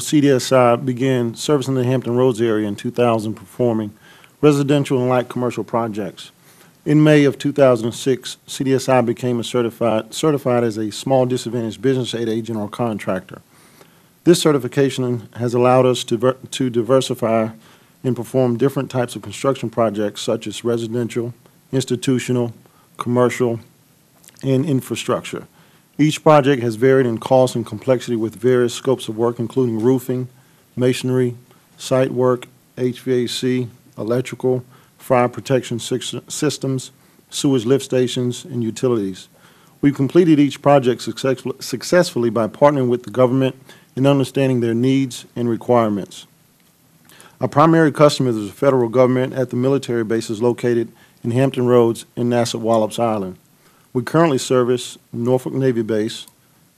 CDSI began servicing the Hampton Roads area in 2000, performing residential and light commercial projects. In May of 2006, CDSI became a certified, certified as a small disadvantaged business aid agent or contractor. This certification has allowed us to, to diversify and perform different types of construction projects such as residential, institutional, commercial, and infrastructure. Each project has varied in cost and complexity with various scopes of work, including roofing, masonry, site work, HVAC, electrical, fire protection systems, sewage lift stations, and utilities. We've completed each project successful- successfully by partnering with the government and understanding their needs and requirements. Our primary customer is the federal government at the military bases located in Hampton Roads and NASA Wallops Island. We currently service Norfolk Navy Base,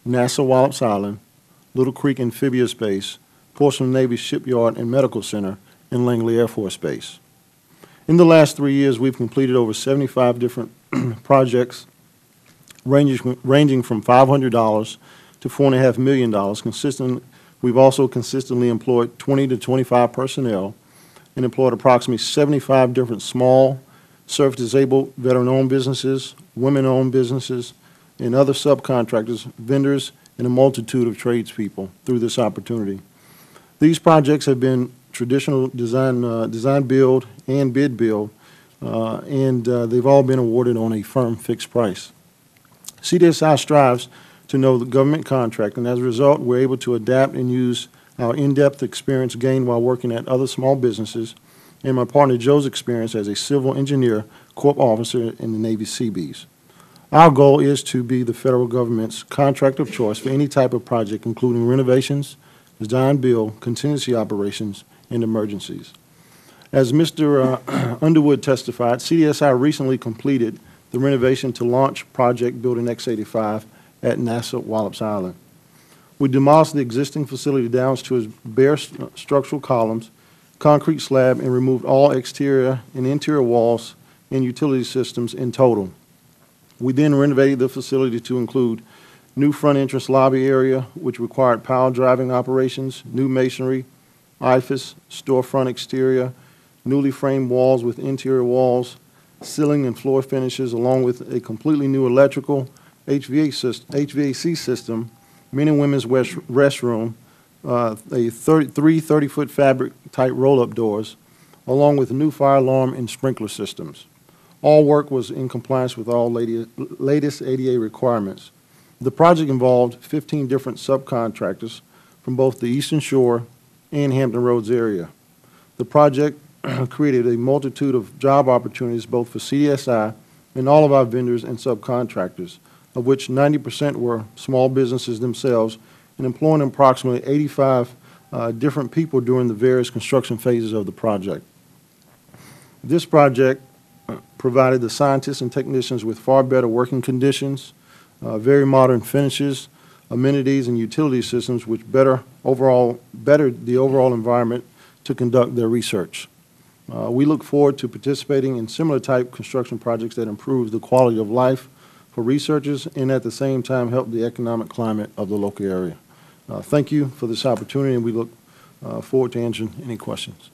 NASA Wallops Island, Little Creek Amphibious Base, Portsmouth Navy Shipyard and Medical Center, and Langley Air Force Base. In the last three years, we've completed over 75 different projects ranging, ranging from $500 to $4.5 million. Consistent, we've also consistently employed 20 to 25 personnel and employed approximately 75 different small, service-disabled, veteran-owned businesses, women-owned businesses, and other subcontractors, vendors, and a multitude of tradespeople through this opportunity. These projects have been traditional design, uh, design build and bid build, uh, and uh, they've all been awarded on a firm fixed price. CDSI strives to know the government contract, and as a result, we're able to adapt and use our in-depth experience gained while working at other small businesses and my partner Joe's experience as a Civil Engineer Corps officer in the Navy Seabees. Our goal is to be the federal government's contract of choice for any type of project, including renovations, design build, contingency operations, and emergencies. As Mr. uh, Underwood testified, CDSI recently completed the renovation to launch Project Building X85 at NASA Wallops Island. We demolished the existing facility down to its bare st- structural columns, concrete slab, and removed all exterior and interior walls and utility systems in total. We then renovated the facility to include new front entrance lobby area, which required power driving operations, new masonry, EIFS, storefront exterior, newly framed walls with interior walls, ceiling and floor finishes, along with a completely new electrical, HVAC system, men and women's restroom, uh, a 30 three 30-foot fabric-type roll-up doors, along with new fire alarm and sprinkler systems. All work was in compliance with all latest ADA requirements. The project involved 15 different subcontractors from both the Eastern Shore and Hampton Roads area. The project created a multitude of job opportunities both for CDSI and all of our vendors and subcontractors, of which 90% were small businesses themselves, and employing approximately 85 uh, different people during the various construction phases of the project. This project uh, provided the scientists and technicians with far better working conditions, uh, very modern finishes, amenities, and utility systems which better overall, bettered the overall environment to conduct their research. Uh, We look forward to participating in similar type construction projects that improve the quality of life for researchers and at the same time help the economic climate of the local area. Uh, Thank you for this opportunity, and we look uh, forward to answering any questions.